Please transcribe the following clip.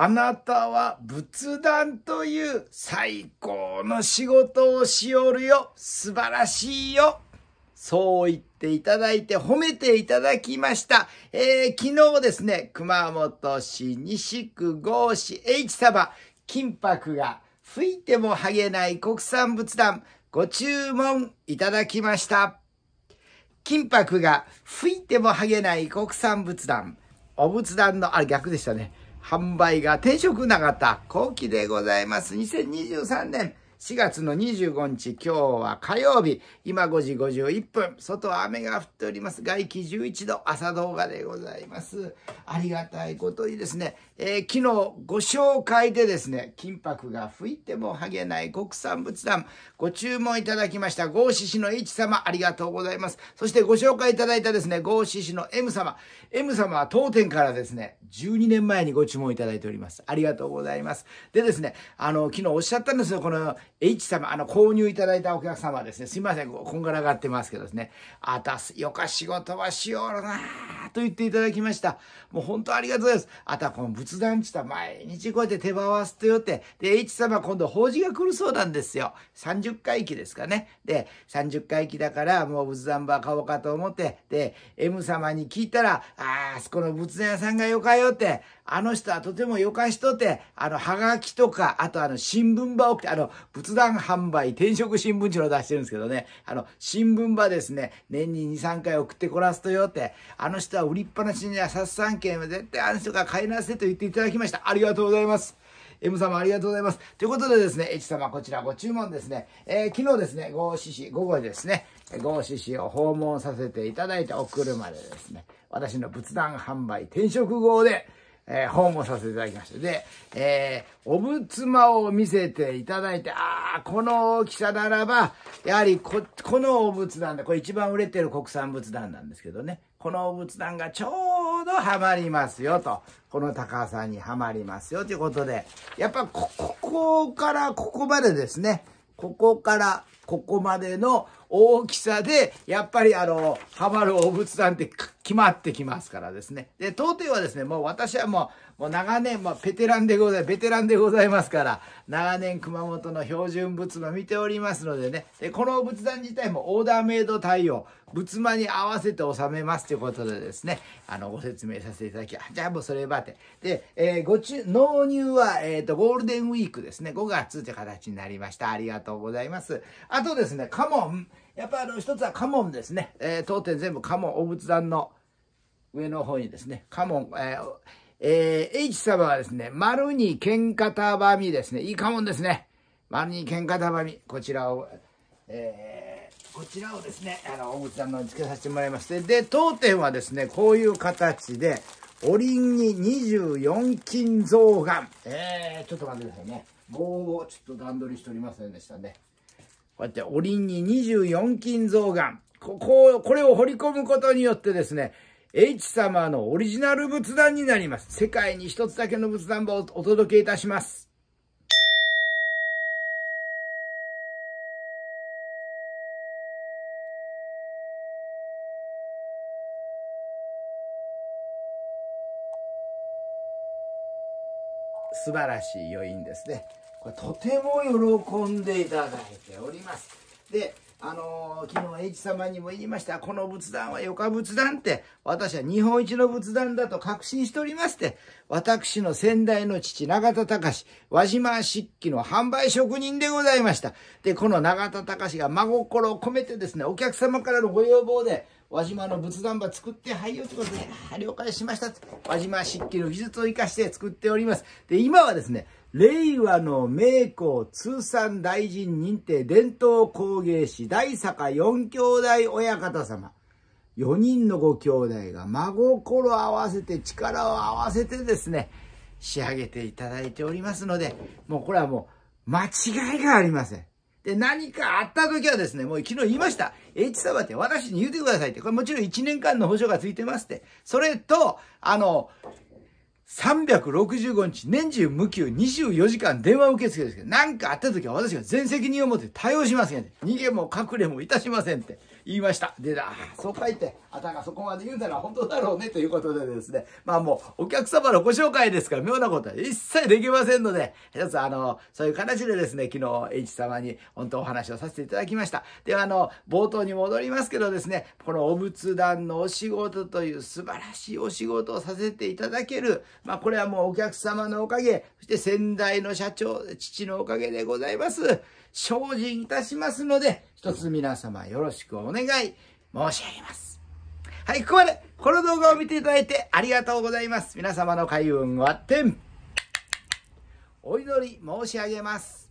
あなたは仏壇という最高の仕事をしおるよ。素晴らしいよ。そう言っていただいて褒めていただきました。えー、昨日ですね、熊本市西区郷市 H 様、金箔が吹いても剥げない国産仏壇、ご注文いただきました。金箔が吹いても剥げない国産仏壇、お仏壇の、あれ逆でしたね。販売が転職なかった後期でございます。2023年4月の25日、今日は火曜日、今5時51分、外は雨が降っております。外気11度、朝動画でございます。ありがたいことにですね、えー、昨日ご紹介でですね、金箔が吹いても剥げない国産仏壇、ご注文いただきました、ゴーシ氏の H 様、ありがとうございます。そしてご紹介いただいたですね、ゴーシ氏の M 様、M 様は当店からですね、12年前にご注文いただいております。ありがとうございます。でですね、あの、昨日おっしゃったんですよ、この H 様、あの、購入いただいたお客様はですね、すいません、こんがらがってますけどですね、あたす、よか仕事はしようなと言っていただきました。もう本当ありがとうございます。あたこの仏壇ちた毎日こうやって手回すとよって、で、H 様今度法事が来るそうなんですよ。30回忌ですかね。で、30回忌だからもう仏壇場買おうかと思って、で、M 様に聞いたら、ああそこの仏壇屋さんがよかよって、あの人はとてもよかしとって、あの、はがきとか、あとあの、新聞場を送って、あの、仏壇販売、転職新聞地の出してるんですけどね、あの、新聞場ですね、年に2、3回送ってこらすとよって、あの人は売りっぱなしには殺産権は絶対あの人が買いなせと言っていただきました。ありがとうございます。M 様ありがとうございます。ということでですね、H 様こちらご注文ですね、えー、昨日ですね、合志市、午後ですね、合志市を訪問させていただいてお車でですね、私の仏壇販売転職号で、えー、訪問させていただきました。で、えー、お仏間を見せていただいて、ああ、この大きさならば、やはりこ、このお仏壇で、これ一番売れてる国産仏壇なんですけどね、このお仏壇がちょうどはまりますよと、この高さにはまりますよということで、やっぱここからここまでですね、ここからここまでの大きさで、やっぱりあの、ハマるお仏壇って決まってきますからですね。で、当店はですね、もう私はもう、もう長年、まあ、ベテランでございます、ベテランでございますから、長年熊本の標準仏間見ておりますのでね、で、この仏壇自体もオーダーメイド対応、仏間に合わせて収めますということでですね、あの、ご説明させていただき、じゃあもうそればて。で、えー、ごち、納入は、えっ、ー、と、ゴールデンウィークですね、5月という形になりました。ありがとうございます。あとですね、カモン、やっぱあの、一つは家紋ですね。えー、当店全部家紋、お仏壇の上の方にですね、家紋、えー、えー、H 様はですね、丸に剣型ばみですね。いい家紋ですね。丸に剣型ばみ。こちらを、えー、こちらをですね、あの、お仏壇のに付けさせてもらいまして。で、当店はですね、こういう形で、おりんに24金象眼。えー、ちょっと待ってくださいね。棒をちょっと段取りしておりませんでしたね。こうやっておりんに24金象眼。ここ、これを掘り込むことによってですね、H 様のオリジナル仏壇になります。世界に一つだけの仏壇をお届けいたします。素晴らしい余韻ですね。これとても喜んでいただいております。で、あのー、昨日 H 様にも言いました、この仏壇は余暇仏壇って、私は日本一の仏壇だと確信しておりまして、私の先代の父、永田隆、輪島漆器の販売職人でございました。で、この永田隆が真心を込めてですね、お客様からのご要望で、輪島の仏壇場作って、はいよということで、了解しました。輪島漆器の技術を生かして作っております。で、今はですね、令和の名工通産大臣認定伝統工芸士大坂四兄弟親方様。4人のご兄弟が真心合わせて力を合わせてですね、仕上げていただいておりますので、もうこれはもう間違いがありません。で、何かあった時はですね、もう昨日言いました。H 様って私に言うてくださいって。これもちろん1年間の保証がついてますって。それと、あの、365日、年中無休、24時間電話受付ですけど、何かあった時は私が全責任を持って対応しません。逃げも隠れもいたしませんって言いました。で、あそう書いて、あたがそこまで言うなら本当だろうねということでですね、まあもうお客様のご紹介ですから妙なことは一切できませんので、一つあの、そういう形でですね、昨日 H 様に本当お話をさせていただきました。ではあの、冒頭に戻りますけどですね、このお仏壇のお仕事という素晴らしいお仕事をさせていただける、まあこれはもうお客様のおかげ、そして先代の社長、父のおかげでございます。精進いたしますので、一つ皆様よろしくお願い申し上げます。はい、ここまでこの動画を見ていただいてありがとうございます。皆様の開運は天お祈り申し上げます。